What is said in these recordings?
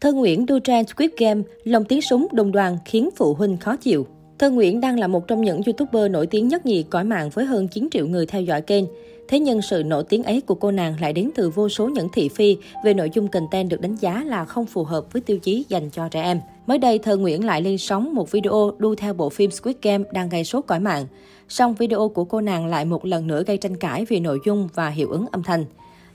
Thơ Nguyễn đu Squid Game, lồng tiếng súng đồng đoàn khiến phụ huynh khó chịu. Thơ Nguyễn đang là một trong những YouTuber nổi tiếng nhất nhì cõi mạng với hơn 9 triệu người theo dõi kênh. Thế nhưng sự nổi tiếng ấy của cô nàng lại đến từ vô số những thị phi về nội dung content được đánh giá là không phù hợp với tiêu chí dành cho trẻ em. Mới đây, Thơ Nguyễn lại lên sóng một video đu theo bộ phim Squid Game đang gây sốt cõi mạng. Song video của cô nàng lại một lần nữa gây tranh cãi về nội dung và hiệu ứng âm thanh.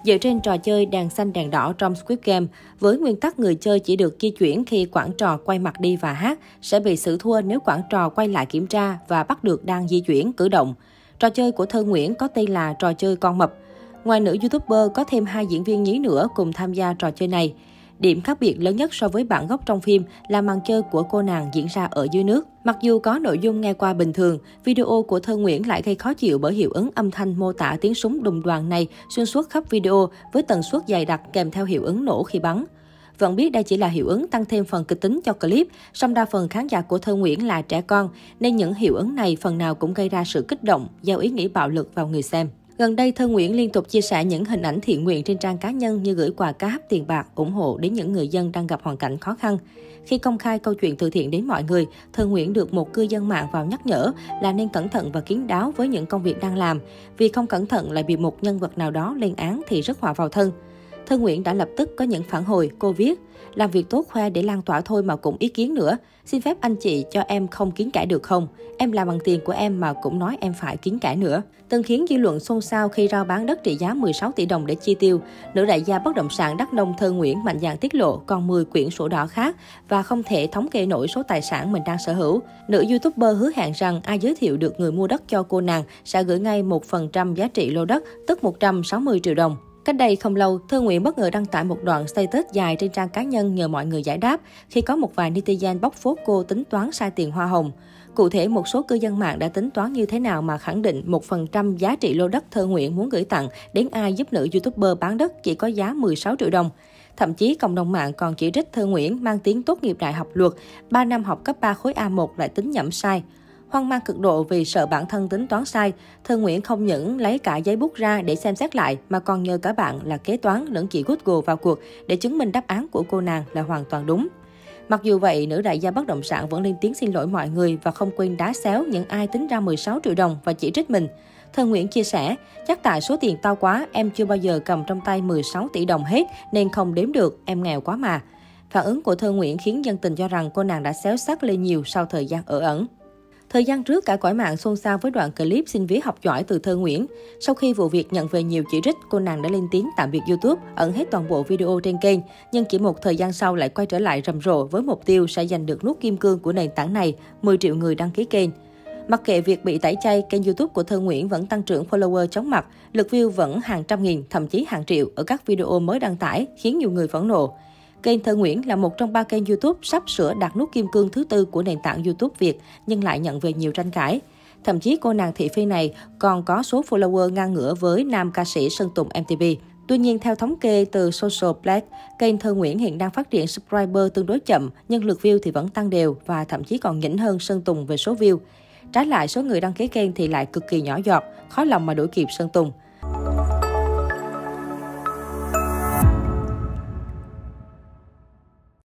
Dựa trên trò chơi đèn xanh đèn đỏ trong Squid Game, với nguyên tắc người chơi chỉ được di chuyển khi quản trò quay mặt đi và hát, sẽ bị xử thua nếu quản trò quay lại kiểm tra và bắt được đang di chuyển, cử động. Trò chơi của Thơ Nguyễn có tên là trò chơi con mập. Ngoài nữ YouTuber, có thêm hai diễn viên nhí nữa cùng tham gia trò chơi này. Điểm khác biệt lớn nhất so với bản gốc trong phim là màn chơi của cô nàng diễn ra ở dưới nước. Mặc dù có nội dung nghe qua bình thường, video của Thơ Nguyễn lại gây khó chịu bởi hiệu ứng âm thanh mô tả tiếng súng đùng đoàn này xuyên suốt khắp video với tần suất dày đặc kèm theo hiệu ứng nổ khi bắn. Vẫn biết đây chỉ là hiệu ứng tăng thêm phần kịch tính cho clip, song đa phần khán giả của Thơ Nguyễn là trẻ con, nên những hiệu ứng này phần nào cũng gây ra sự kích động, gieo ý nghĩ bạo lực vào người xem. Gần đây, Thơ Nguyễn liên tục chia sẻ những hình ảnh thiện nguyện trên trang cá nhân như gửi quà cáp, tiền bạc, ủng hộ đến những người dân đang gặp hoàn cảnh khó khăn. Khi công khai câu chuyện từ thiện đến mọi người, Thơ Nguyễn được một cư dân mạng vào nhắc nhở là nên cẩn thận và kiến đáo với những công việc đang làm, vì không cẩn thận lại bị một nhân vật nào đó lên án thì rất họa vào thân. Thân Nguyễn đã lập tức có những phản hồi, cô viết, làm việc tốt khoe để lan tỏa thôi mà cũng ý kiến nữa. Xin phép anh chị cho em không kiến cãi được không? Em làm bằng tiền của em mà cũng nói em phải kiến cãi nữa. Từng khiến dư luận xôn xao khi rao bán đất trị giá 16 tỷ đồng để chi tiêu. Nữ đại gia bất động sản Đắk Nông Thơ Nguyễn mạnh dạn tiết lộ còn 10 quyển sổ đỏ khác và không thể thống kê nổi số tài sản mình đang sở hữu. Nữ YouTuber hứa hẹn rằng ai giới thiệu được người mua đất cho cô nàng sẽ gửi ngay 1% giá trị lô đất, tức 160 triệu đồng. Cách đây không lâu, Thơ Nguyễn bất ngờ đăng tải một đoạn status dài trên trang cá nhân nhờ mọi người giải đáp khi có một vài netizen bóc phốt cô tính toán sai tiền hoa hồng. Cụ thể, một số cư dân mạng đã tính toán như thế nào mà khẳng định 1% giá trị lô đất Thơ Nguyễn muốn gửi tặng đến ai giúp nữ YouTuber bán đất chỉ có giá 16 triệu đồng. Thậm chí, cộng đồng mạng còn chỉ trích Thơ Nguyễn mang tiếng tốt nghiệp đại học luật, 3 năm học cấp 3 khối A1 lại tính nhẩm sai. Hoang mang cực độ vì sợ bản thân tính toán sai, Thơ Nguyễn không những lấy cả giấy bút ra để xem xét lại mà còn nhờ cả bạn là kế toán lẫn chị Google vào cuộc để chứng minh đáp án của cô nàng là hoàn toàn đúng. Mặc dù vậy, nữ đại gia bất động sản vẫn lên tiếng xin lỗi mọi người và không quên đá xéo những ai tính ra 16 triệu đồng và chỉ trích mình. Thơ Nguyễn chia sẻ, chắc tại số tiền to quá, em chưa bao giờ cầm trong tay 16 tỷ đồng hết nên không đếm được, em nghèo quá mà. Phản ứng của Thơ Nguyễn khiến dân tình cho rằng cô nàng đã xéo sắc lên nhiều sau thời gian ở ẩn. Thời gian trước, cả cõi mạng xôn xao với đoạn clip xin ví học giỏi từ Thơ Nguyễn. Sau khi vụ việc nhận về nhiều chỉ trích, cô nàng đã lên tiếng tạm biệt YouTube, ẩn hết toàn bộ video trên kênh. Nhưng chỉ một thời gian sau lại quay trở lại rầm rộ với mục tiêu sẽ giành được nút kim cương của nền tảng này, 10 triệu người đăng ký kênh. Mặc kệ việc bị tẩy chay, kênh YouTube của Thơ Nguyễn vẫn tăng trưởng follower chóng mặt, lượt view vẫn hàng trăm nghìn, thậm chí hàng triệu ở các video mới đăng tải, khiến nhiều người phẫn nộ. Kênh Thơ Nguyễn là một trong ba kênh YouTube sắp sửa đạt nút kim cương thứ tư của nền tảng YouTube Việt, nhưng lại nhận về nhiều tranh cãi. Thậm chí cô nàng thị phi này còn có số follower ngang ngửa với nam ca sĩ Sơn Tùng MTV. Tuy nhiên, theo thống kê từ Social Black, kênh Thơ Nguyễn hiện đang phát triển subscriber tương đối chậm, nhưng lượt view thì vẫn tăng đều và thậm chí còn nhỉnh hơn Sơn Tùng về số view. Trái lại, số người đăng ký kênh thì lại cực kỳ nhỏ giọt, khó lòng mà đuổi kịp Sơn Tùng.